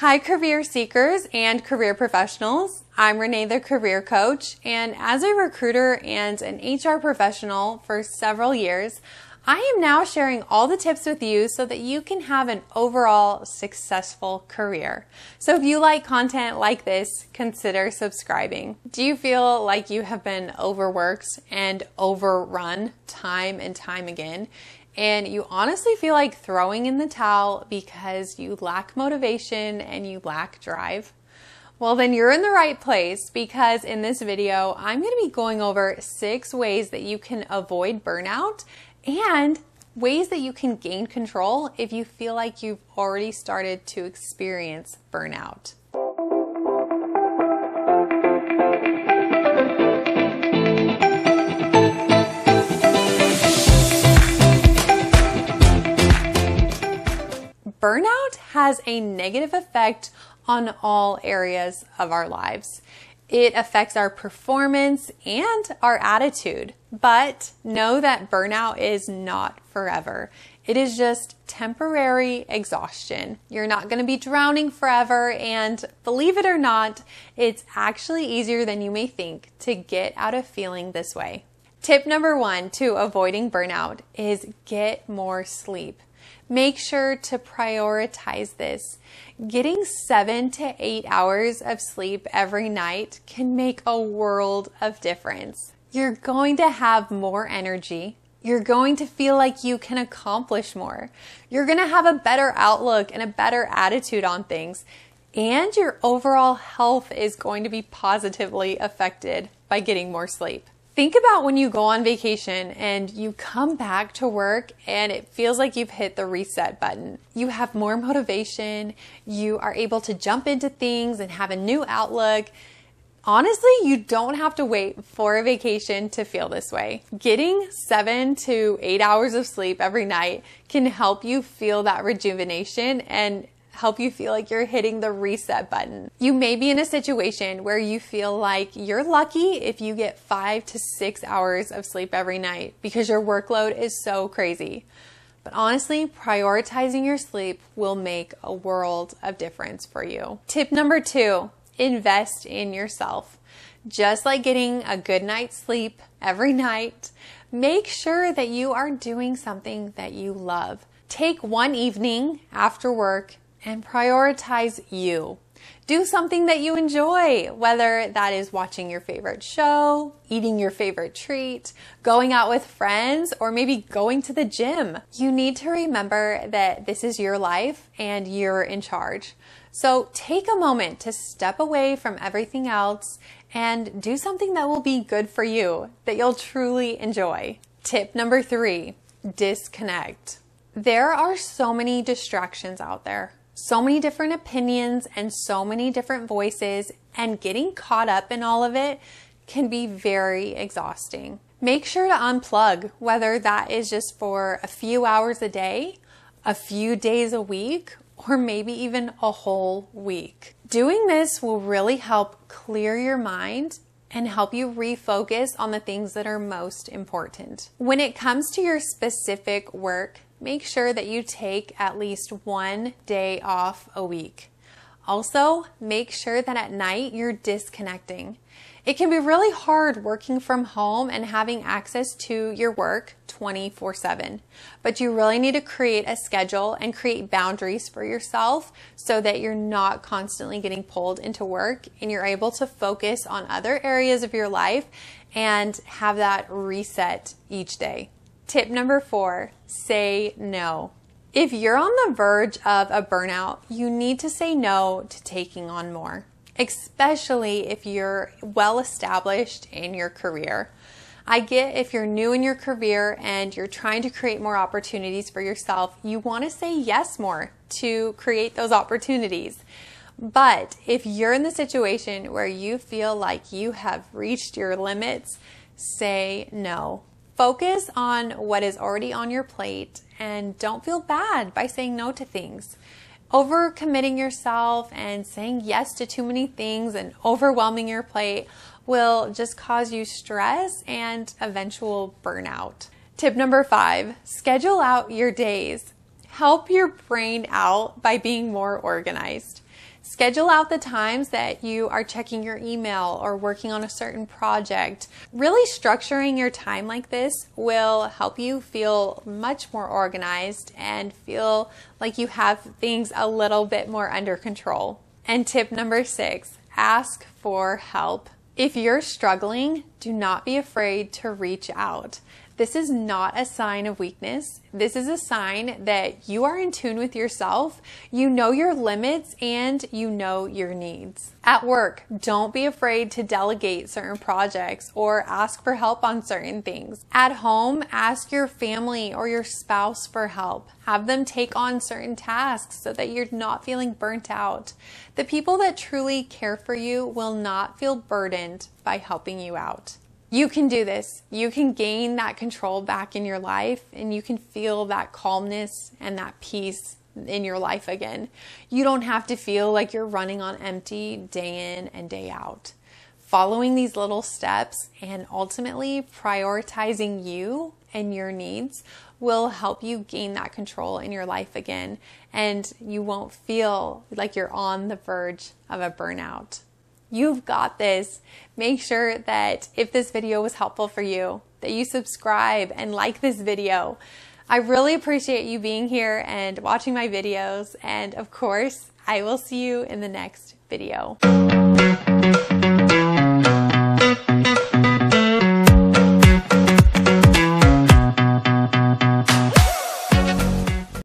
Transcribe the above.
Hi, career seekers and career professionals. I'm Renae, the career coach, and as a recruiter and an HR professional for several years, I am now sharing all the tips with you so that you can have an overall successful career. So if you like content like this, consider subscribing. Do you feel like you have been overworked and overrun time and time again? and you honestly feel like throwing in the towel because you lack motivation and you lack drive, well, then you're in the right place because in this video, I'm going to be going over six ways that you can avoid burnout and ways that you can gain control if you feel like you've already started to experience burnout. burnout has a negative effect on all areas of our lives. It affects our performance and our attitude. But know that burnout is not forever. It is just temporary exhaustion. You're not going to be drowning forever. And believe it or not, it's actually easier than you may think to get out of feeling this way. Tip number one to avoiding burnout is get more sleep. Make sure to prioritize this. Getting seven to eight hours of sleep every night can make a world of difference. You're going to have more energy. You're going to feel like you can accomplish more. You're going to have a better outlook and a better attitude on things. And your overall health is going to be positively affected by getting more sleep. Think about when you go on vacation and you come back to work and it feels like you've hit the reset button. You have more motivation, you are able to jump into things and have a new outlook. Honestly, you don't have to wait for a vacation to feel this way. Getting seven to eight hours of sleep every night can help you feel that rejuvenation and help you feel like you're hitting the reset button. You may be in a situation where you feel like you're lucky if you get five to six hours of sleep every night because your workload is so crazy. But honestly, prioritizing your sleep will make a world of difference for you. Tip number two, invest in yourself. Just like getting a good night's sleep every night, make sure that you are doing something that you love. Take one evening after work and prioritize you. Do something that you enjoy, whether that is watching your favorite show, eating your favorite treat, going out with friends, or maybe going to the gym. You need to remember that this is your life and you're in charge. So take a moment to step away from everything else and do something that will be good for you, that you'll truly enjoy. Tip number three, disconnect. There are so many distractions out there so many different opinions and so many different voices, and getting caught up in all of it can be very exhausting. Make sure to unplug, whether that is just for a few hours a day, a few days a week, or maybe even a whole week. Doing this will really help clear your mind and help you refocus on the things that are most important. When it comes to your specific work, make sure that you take at least one day off a week. Also, make sure that at night you're disconnecting. It can be really hard working from home and having access to your work 24 7. But you really need to create a schedule and create boundaries for yourself so that you're not constantly getting pulled into work and you're able to focus on other areas of your life and have that reset each day. Tip number four say no. If you're on the verge of a burnout, you need to say no to taking on more, especially if you're well established in your career. I get if you're new in your career and you're trying to create more opportunities for yourself, you want to say yes more to create those opportunities. But if you're in the situation where you feel like you have reached your limits, say no. Focus on what is already on your plate and don't feel bad by saying no to things. Overcommitting yourself and saying yes to too many things and overwhelming your plate will just cause you stress and eventual burnout. Tip number five schedule out your days. help your brain out by being more organized. Schedule out the times that you are checking your email or working on a certain project. Really structuring your time like this will help you feel much more organized and feel like you have things a little bit more under control. And tip number six ask for help. If you're struggling, do not be afraid to reach out. This is not a sign of weakness. This is a sign that you are in tune with yourself, you know your limits, and you know your needs. At work, don't be afraid to delegate certain projects or ask for help on certain things. At home, ask your family or your spouse for help. Have them take on certain tasks so that you're not feeling burnt out. The people that truly care for you will not feel burdened by helping you out. You can do this. You can gain that control back in your life and you can feel that calmness and that peace in your life again. You don't have to feel like you're running on empty day in and day out. Following these little steps and ultimately prioritizing you and your needs will help you gain that control in your life again and you won't feel like you're on the verge of a burnout. You've got this. Make sure that if this video was helpful for you, that you subscribe and like this video. I really appreciate you being here and watching my videos. And of course, I will see you in the next video.